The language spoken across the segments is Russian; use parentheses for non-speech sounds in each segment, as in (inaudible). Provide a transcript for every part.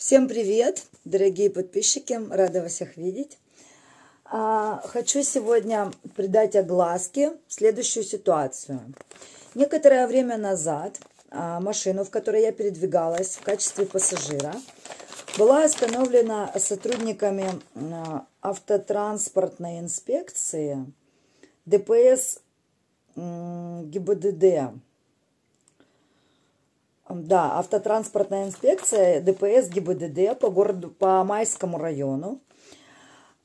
Всем привет, дорогие подписчики, рада вас всех видеть. А, хочу сегодня придать огласке следующую ситуацию. Некоторое время назад а, машину, в которой я передвигалась в качестве пассажира, была остановлена сотрудниками автотранспортной инспекции ДПС ГИБДД да, автотранспортная инспекция ДПС ГИБДД по городу, по Майскому району.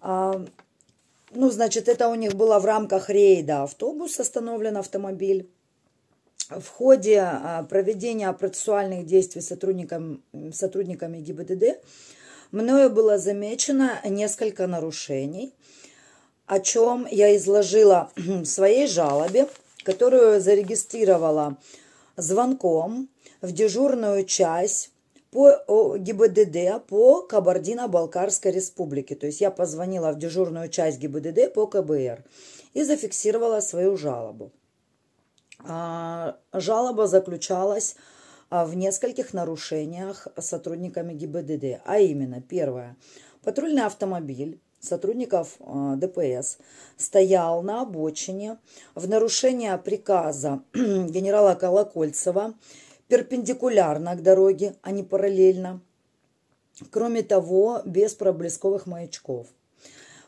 А, ну, значит, это у них было в рамках рейда автобус остановлен автомобиль. В ходе а, проведения процессуальных действий сотрудникам, сотрудниками ГИБДД мною было замечено несколько нарушений, о чем я изложила в своей жалобе, которую зарегистрировала звонком в дежурную часть по ГИБДД по Кабардино-Балкарской республике. То есть я позвонила в дежурную часть ГИБДД по КБР и зафиксировала свою жалобу. А, жалоба заключалась а, в нескольких нарушениях сотрудниками ГИБДД. А именно, первое. Патрульный автомобиль сотрудников а, ДПС стоял на обочине в нарушение приказа (clears throat) генерала Колокольцева перпендикулярно к дороге, а не параллельно. Кроме того, без проблесковых маячков.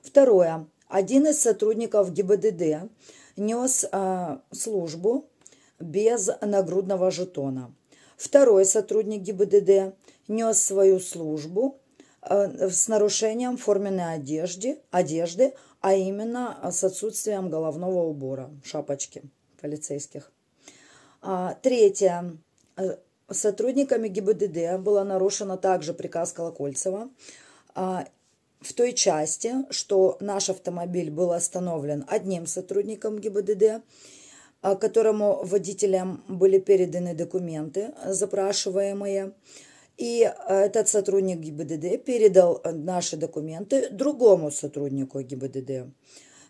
Второе. Один из сотрудников ГИБДД нес а, службу без нагрудного жетона. Второй сотрудник ГИБДД нес свою службу а, с нарушением форменной одежды, одежды, а именно с отсутствием головного убора, шапочки полицейских. А, третье. Э, сотрудниками ГИБДД была нарушена также приказ Колокольцева а, в той части, что наш автомобиль был остановлен одним сотрудником ГИБДД, а, которому водителям были переданы документы запрашиваемые. И этот сотрудник ГИБДД передал наши документы другому сотруднику ГИБДД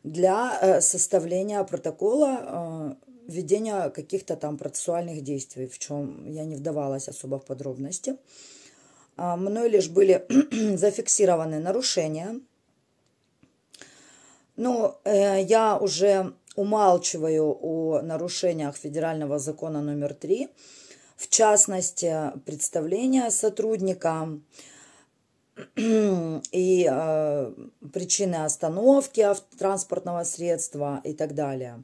для э, составления протокола э, введения каких-то там процессуальных действий, в чем я не вдавалась особо в подробности. А, мной лишь были (clears throat) зафиксированы нарушения. Но э, я уже умалчиваю о нарушениях федерального закона номер 3, в частности, представления сотрудника (clears throat) и э, причины остановки транспортного средства и так далее.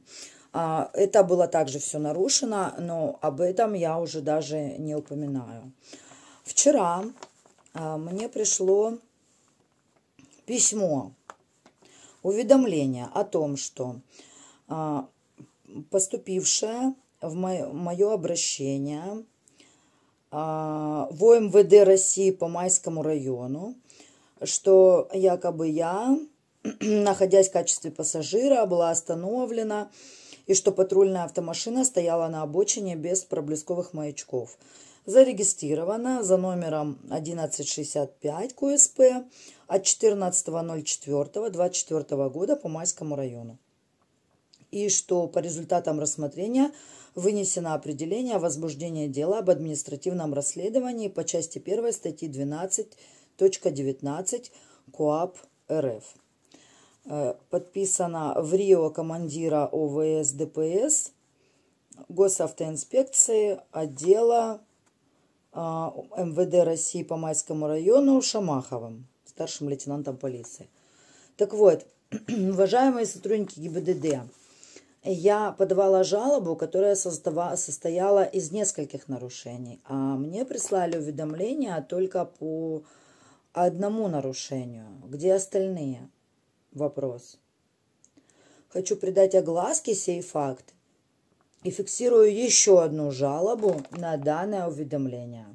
А, это было также все нарушено, но об этом я уже даже не упоминаю. Вчера а, мне пришло письмо, уведомление о том, что а, поступившее в мое обращение в ОМВД России по Майскому району, что якобы я, (clears throat) находясь в качестве пассажира, была остановлена и что патрульная автомашина стояла на обочине без проблесковых маячков. Зарегистрирована за номером 1165 КУСП от 14.04.24 года по Майскому району. И что по результатам рассмотрения вынесено определение о возбуждении дела об административном расследовании по части 1 статьи 12.19 КОАП РФ. Э, подписано в Рио командира ОВС ДПС госавтоинспекции отдела а, МВД России по Майскому району Шамаховым, старшим лейтенантом полиции. Так вот, (clears throat) уважаемые сотрудники ГИБДД, я подавала жалобу, которая состояла из нескольких нарушений, а мне прислали уведомления только по одному нарушению, где остальные вопрос. Хочу придать огласке сей факт и фиксирую еще одну жалобу на данное уведомление.